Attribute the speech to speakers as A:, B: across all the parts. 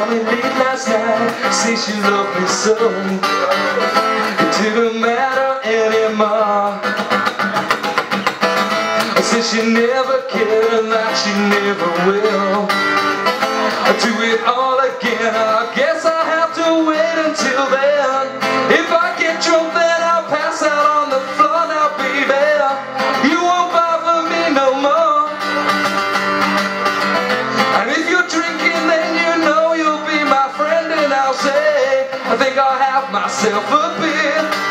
A: Mommy made last night. Say she loved me so. It didn't matter anymore. Since said she never cared and that she never will. I'd do it all again. I think I'll have myself a beer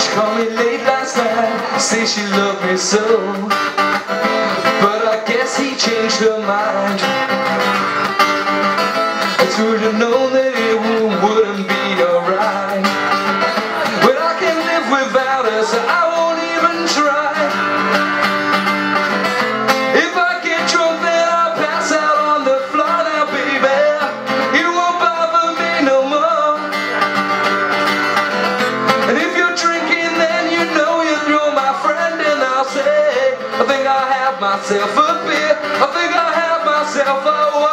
A: She called me late last night, say she loved me so. But I guess he changed her mind. I told her no that I won't even try. If I get drunk then I'll pass out on the floor now baby. You won't bother me no more. And if you're drinking, then you know you're my friend, and I'll say, I think I have myself a beer. I think I have myself a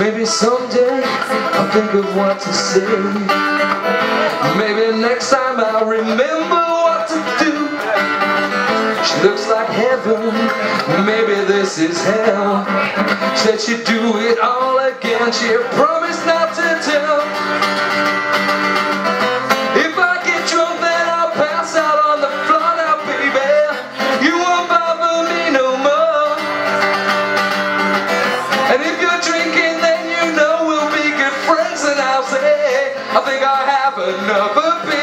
A: maybe someday I'll think of what to say. Maybe next time I'll remember what to do. She looks like heaven, maybe this is hell. Said she'd do it all again, she promised not I think I have another beer.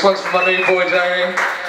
A: This one's for my new boy Jamie.